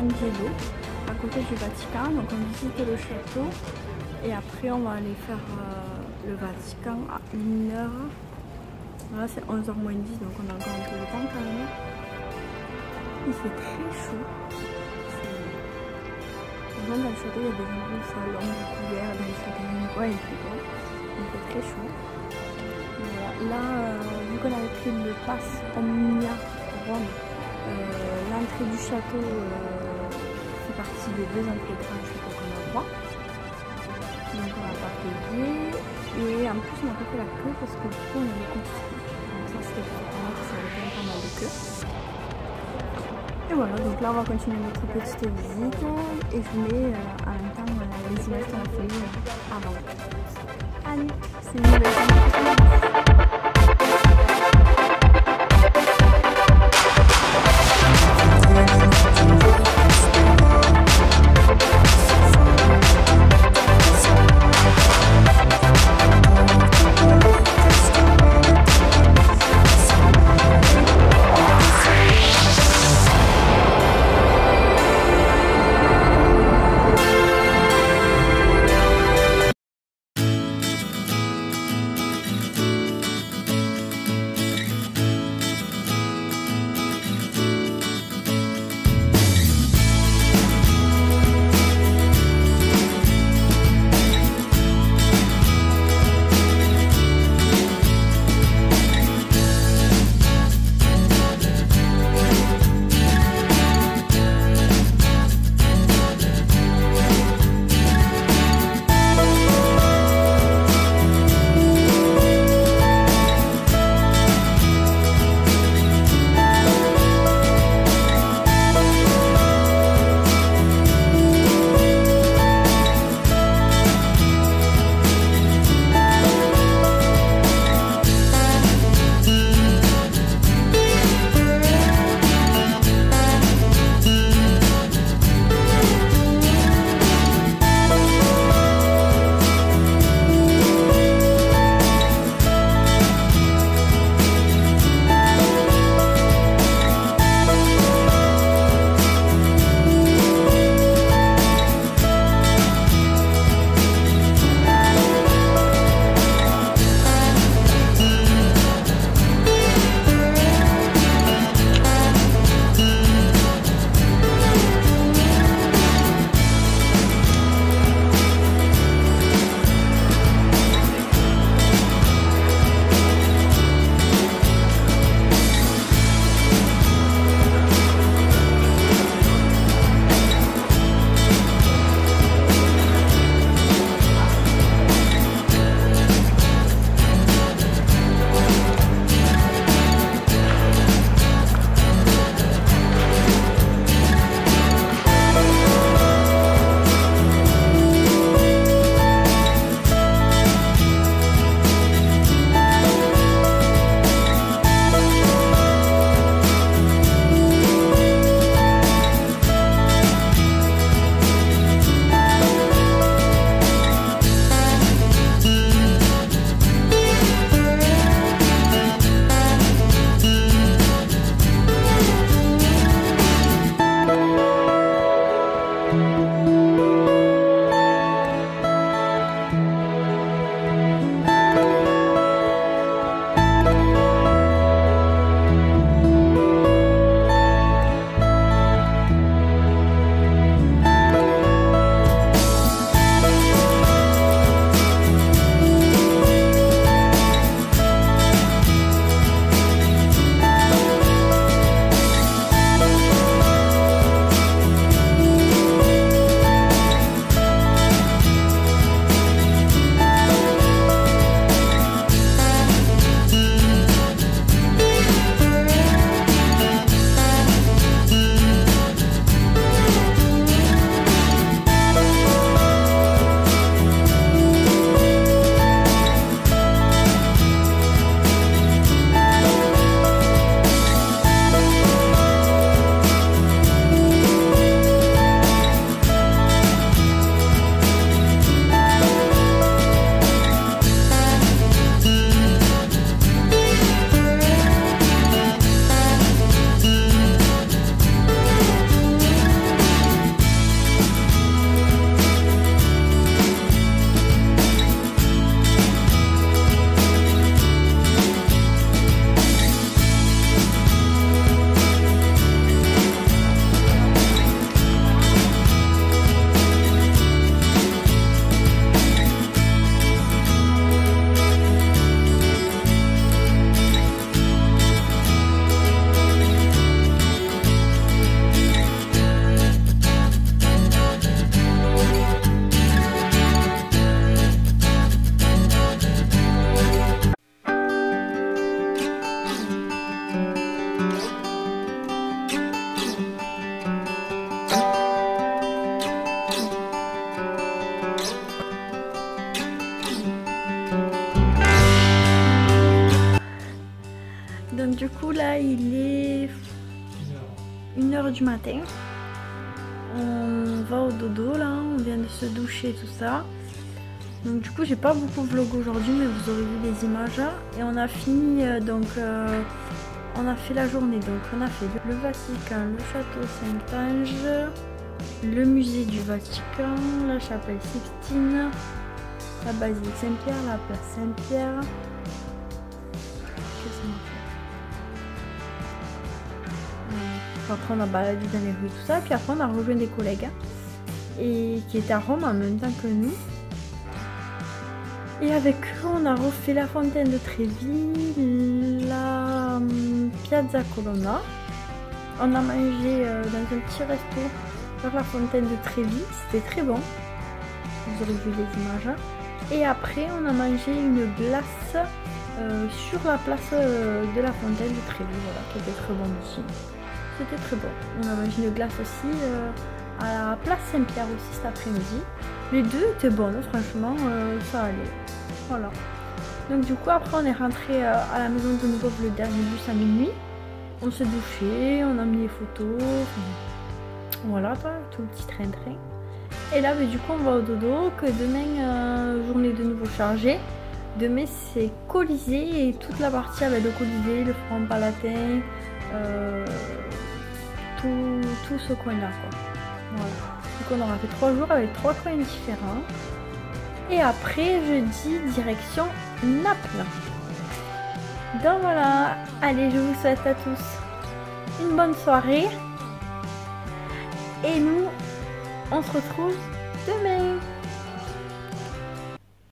Angelo, à côté du Vatican. Donc on visite le château et après on va aller faire euh, le Vatican à 1h. Là c'est 11h moins 10 donc on a encore un peu de temps quand même. Il fait très chaud. Dans le château il y a des gros salons, des couverts, des salons. Ouais il fait bon. Il fait très chaud. Voilà. Là, euh, vu qu'on avait pris le pass Omnia Euh, l'entrée du château euh, fait partie des deux entrées de château qu'on a droit. Donc on n'a pas. Et en plus on n'a pas fait la queue parce que du coup on avait construit. Donc ça c'était pour moi que ça avait quand même pas mal de queue. Et voilà, donc là on va continuer notre petite visite et je vous mets euh, en même temps les images qu'on a fait avant. Allez, c'est une nouvelle coup là il est 1h du matin. On va au dodo là, on vient de se doucher tout ça. Donc du coup j'ai pas beaucoup vlog aujourd'hui mais vous aurez vu des images. Et on a fini euh, donc euh, on a fait la journée donc on a fait le Vatican, le château Saint-Ange, le musée du Vatican, la chapelle Sixtine, la basilique Saint-Pierre, la place Saint-Pierre. Après on a baladé dans les rues tout ça, puis après on a rejoint des collègues et qui étaient à Rome en même temps que nous. Et avec eux, on a refait la fontaine de Trévis, la hum, Piazza Colonna. On a mangé euh, dans un petit resto vers la fontaine de Trévis, c'était très bon. Vous aurez vu les images. Et après, on a mangé une glace euh, sur la place euh, de la fontaine de Trévis, voilà, qui était très bon aussi. C'était très bon. On a mangé une glace aussi à la place Saint-Pierre aussi cet après-midi. Les deux étaient bonnes, franchement, ça allait. Voilà. Donc du coup après on est rentré euh, à la maison de nouveau le dernier bus à minuit. On s'est douché, on a mis les photos. Voilà tout le petit train-train. Et là mais du coup on va au dodo que demain euh, journée de nouveau chargée. Demain c'est Colisée et toute la partie avec le Colisée, le front palatin, euh, tout, tout, ce coin là quoi. Voilà. Donc on aura fait trois jours avec trois coins différents. Et après, jeudi, direction Naples. Donc voilà, allez, je vous souhaite à tous une bonne soirée. Et nous, on se retrouve demain.